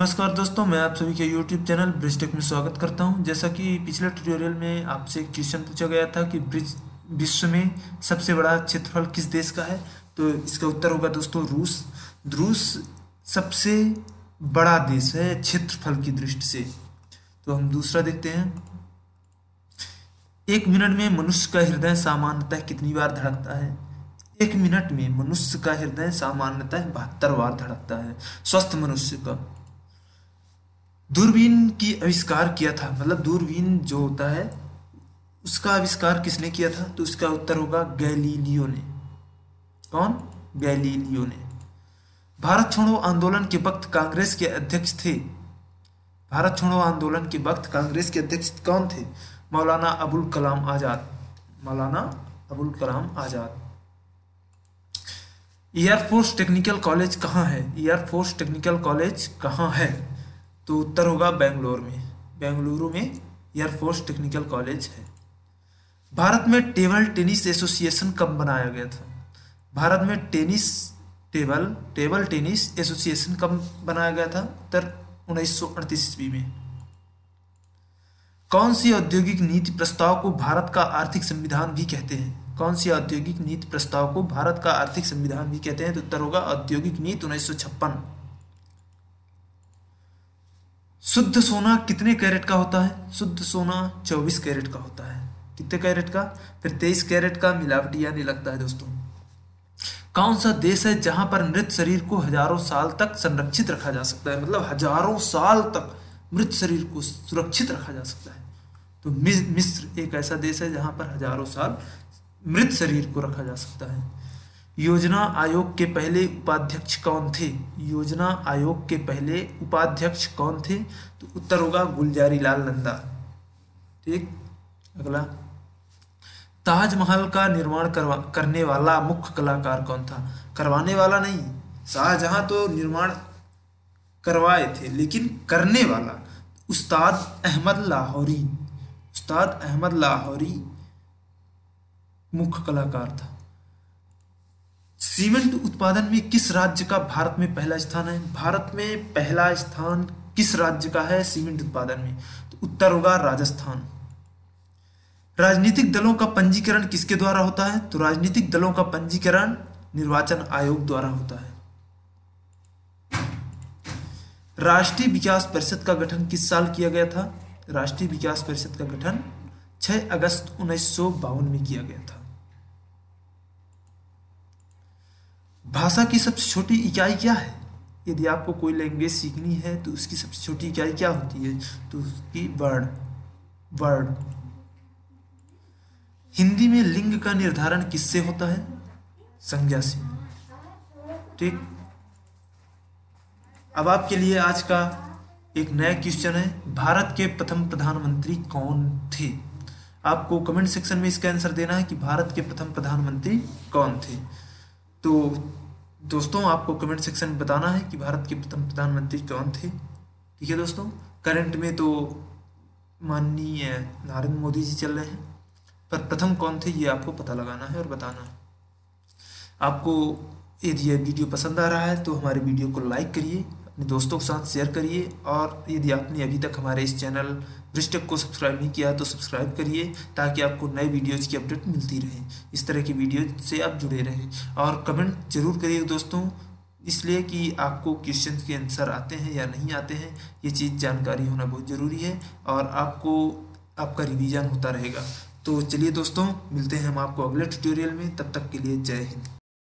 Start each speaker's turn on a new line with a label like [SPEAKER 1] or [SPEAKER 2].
[SPEAKER 1] नमस्कार दोस्तों, मैं आप सभी के YouTube चैनल ब्रिजटेक में स्वागत करता हूँ। जैसा कि पिछले ट्यूटोरियल में आपसे क्वेश्चन पूछा गया था कि ब्रिज विश्व में सबसे बड़ा क्षेत्रफल किस देश का है? तो इसका उत्तर होगा दोस्तों, रूस। रूस सबसे बड़ा देश है क्षेत्रफल की दृष्टि से। तो हम दूसरा देखते हैं। एक मिनट में मनुष्य का हृदय सामान्यतः कितनी बार धड़कता है? एक मिनट में मनुष्य का हृदय सामान्यतः बहत्तर बार धड़कता है। स्वस्थ मनुष्य का। दूरबीन की आविष्कार किया था। मतलब दूरबीन जो होता है, उसका आविष्कार किसने किया था? तो उसका उत्तर होगा गैलीलियो ने। कौन? गैलीलियो ने। भारत छोड़ो आंदोलन के वक्त कांग्रेस के अध्यक्ष थे। भारत छोड़ो आंदोलन के वक्त कांग्रेस के अध्यक्ष कौन थे? मौलाना Abul Kalam Azad. Maulana Abul Kalam Azad. Air force technical college कहाँ है? एयरफोर्स टेक्निकल कॉलेज कहाँ है? तो उत्तर होगा बेंगलोर में। बेंगलुरु में एयरफोर्स टेक्निकल कॉलेज है। भारत में टेबल टेनिस एसोसिएशन कब बनाया गया था? भारत में tennis table table tennis association कब बनाया गया था? उत्तर उन्नीस सौ ईस्वी में। कौन सी औद्योगिक नीति प्रस्ताव को भारत का आर्थिक संविधान भी कहते हैं? कौन सी औद्योगिक नीति प्रस्ताव को भारत का आर्थिक संविधान भी कहते हैं? तो उत्तर होगा औद्योगिक नीति उन्नीस सौ छप्पन। शुद्ध सोना कितने कैरेट का होता है? शुद्ध सोना 24 कैरेट का होता है। कितने कैरेट का? फिर 23 कैरेट का मिलावटी यानी लगता है दोस्तों। कौन सा देश है जहाँ पर मृत शरीर को हज़ारों साल तक संरक्षित रखा जा सकता है? मतलब हज़ारों साल तक मृत शरीर को सुरक्षित रखा जा सकता है। तो मिस्र एक ऐसा देश है जहाँ पर हज़ारों साल मृत शरीर को रखा जा सकता है। योजना आयोग के पहले उपाध्यक्ष कौन थे? योजना आयोग के पहले उपाध्यक्ष कौन थे? तो उत्तर होगा गुलजारी लाल नंदा। ठीक? अगला। ताजमहल का निर्माण करवा, करने वाला मुख्य कलाकार कौन था? करवाने वाला नहीं। शाहजहां तो निर्माण करवाए थे, लेकिन करने वाला उस्ताद अहमद लाहौरी। उस्ताद अहमद लाहौरी मुख्य कलाकार था। सीमेंट उत्पादन में किस राज्य का भारत में पहला स्थान है? भारत में पहला स्थान किस राज्य का है सीमेंट उत्पादन में? तो उत्तर होगा राजस्थान। राजनीतिक दलों का पंजीकरण किसके द्वारा होता है? तो राजनीतिक दलों का पंजीकरण निर्वाचन आयोग द्वारा होता है। राष्ट्रीय विकास परिषद का गठन किस साल किया गया था? राष्ट्रीय विकास परिषद का गठन 6 अगस्त उन्नीस सौ बावन में किया गया था। भाषा की सबसे छोटी इकाई क्या है? यदि आपको कोई लैंग्वेज सीखनी है तो उसकी सबसे छोटी इकाई क्या होती है? तो उसकी वर्ड वर्ड हिंदी में लिंग का निर्धारण किससे होता है? संज्ञा से। ठीक? अब आपके लिए आज का एक नया क्वेश्चन है, भारत के प्रथम प्रधानमंत्री कौन थे? आपको कमेंट सेक्शन में इसका आंसर देना है कि भारत के प्रथम प्रधानमंत्री कौन थे? तो दोस्तों, आपको कमेंट सेक्शन में बताना है कि भारत के प्रथम प्रधानमंत्री कौन थे। ठीक है दोस्तों करंट में तो माननीय नरेंद्र मोदी जी चल रहे हैं, पर प्रथम कौन थे ये आपको पता लगाना है और बताना है। आपको यदि यह वीडियो पसंद आ रहा है तो हमारे वीडियो को लाइक करिए अपने दोस्तों के साथ शेयर करिए और यदि आपने अभी तक हमारे इस चैनल ब्रिस्टेक को सब्सक्राइब नहीं किया तो सब्सक्राइब करिए ताकि आपको नए वीडियोज़ की अपडेट मिलती रहे। इस तरह की वीडियो से आप जुड़े रहें। और कमेंट ज़रूर करिए दोस्तों, इसलिए कि आपको क्वेश्चन के आंसर आते हैं या नहीं आते हैं, ये चीज़ जानकारी होना बहुत ज़रूरी है और आपको, आपका रिवीजन होता रहेगा। तो चलिए दोस्तों, मिलते हैं हम आपको अगले ट्यूटोरियल में, तब तक के लिए जय हिंद।